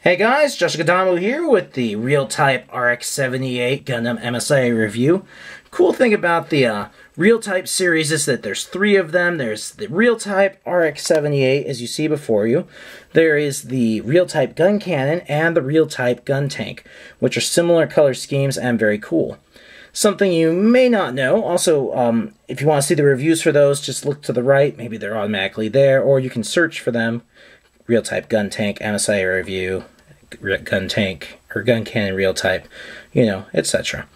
Hey guys, Joshua Gadamu here with the Real Type RX-78 Gundam MSIA review. Cool thing about the uh, Real Type series is that there's three of them. There's the Real Type RX-78, as you see before you. There is the Real Type Gun Cannon and the Real Type Gun Tank, which are similar color schemes and very cool. Something you may not know, also, um, if you want to see the reviews for those, just look to the right. Maybe they're automatically there, or you can search for them real type gun tank, MSIA review, gun tank, or gun cannon real type, you know, etc.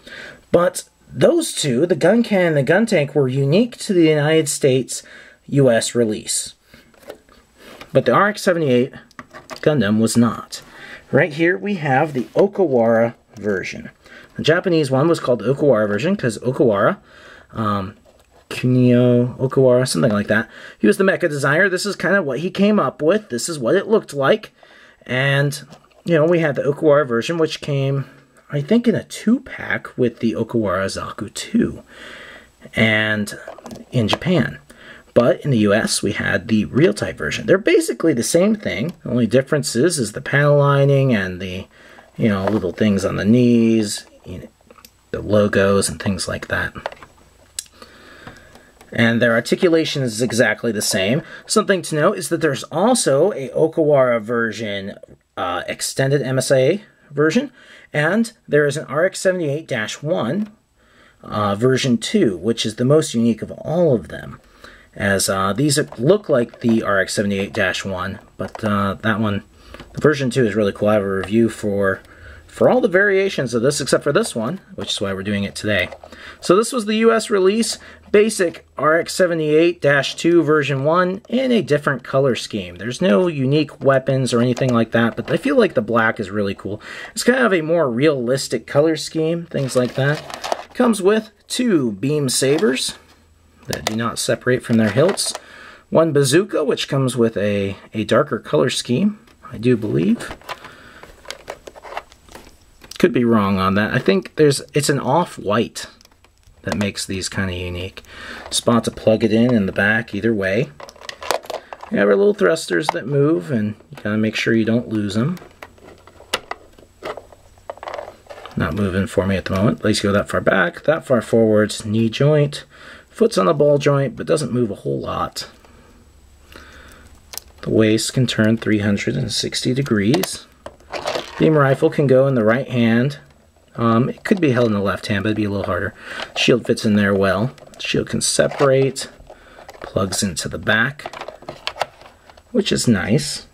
But those two, the gun cannon and the gun tank, were unique to the United States US release. But the RX 78 Gundam was not. Right here we have the Okawara version. The Japanese one was called the Okawara version because Okawara um, Kunio Okawara, something like that. He was the mecha designer. This is kind of what he came up with. This is what it looked like. And, you know, we had the Okawara version, which came, I think, in a two-pack with the Okawara Zaku 2. And in Japan. But in the US, we had the real type version. They're basically the same thing. The only difference is, is the panel lining and the, you know, little things on the knees, you know, the logos and things like that and their articulation is exactly the same. Something to note is that there's also a Okawara version, uh, extended MSIA version, and there is an RX-78-1 uh, version 2, which is the most unique of all of them. As uh, these look like the RX-78-1, but uh, that one, the version 2 is really cool. I have a review for for all the variations of this except for this one, which is why we're doing it today. So this was the US release, basic RX-78-2 version 1 in a different color scheme. There's no unique weapons or anything like that, but I feel like the black is really cool. It's kind of a more realistic color scheme, things like that. Comes with two beam sabers that do not separate from their hilts. One bazooka, which comes with a, a darker color scheme, I do believe could be wrong on that. I think there's it's an off-white that makes these kind of unique. Spot to plug it in in the back either way. You have our little thrusters that move and you gotta make sure you don't lose them. Not moving for me at the moment. Least go that far back, that far forwards, knee joint, foot's on the ball joint, but doesn't move a whole lot. The waist can turn 360 degrees. Beam rifle can go in the right hand. Um, it could be held in the left hand, but it'd be a little harder. Shield fits in there well. Shield can separate, plugs into the back, which is nice.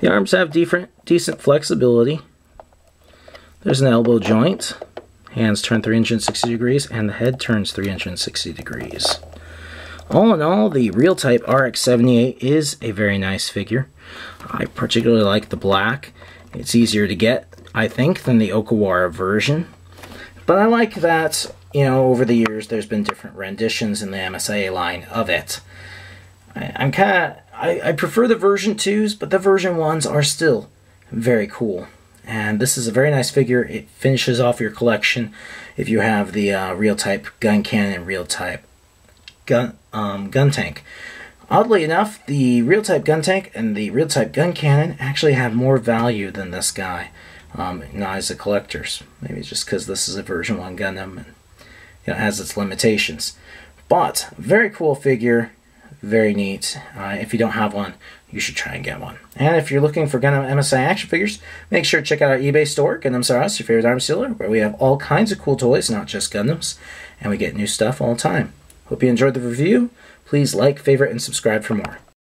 The arms have different, decent flexibility. There's an elbow joint. Hands turn 360 degrees, and the head turns 360 degrees. All in all, the Real Type RX-78 is a very nice figure. I particularly like the black. It's easier to get, I think, than the Okawara version. But I like that, you know, over the years there's been different renditions in the MSIA line of it. I, am kind of, I, I prefer the version 2s, but the version 1s are still very cool. And this is a very nice figure. It finishes off your collection if you have the uh, real type gun cannon and real type gun um, gun tank. Oddly enough, the real type gun tank and the real type gun cannon actually have more value than this guy. Um, as a collector's. Maybe just because this is a version 1 Gundam and you know, has its limitations. But, very cool figure, very neat. Uh, if you don't have one, you should try and get one. And if you're looking for Gundam MSI action figures, make sure to check out our eBay store, Gundam R Us, your favorite arm dealer, where we have all kinds of cool toys, not just Gundams, and we get new stuff all the time. Hope you enjoyed the review. Please like, favorite, and subscribe for more.